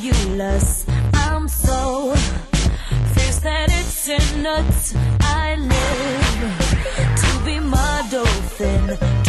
fabulous. I'm so fierce that it's in nuts. I live to be my dolphin.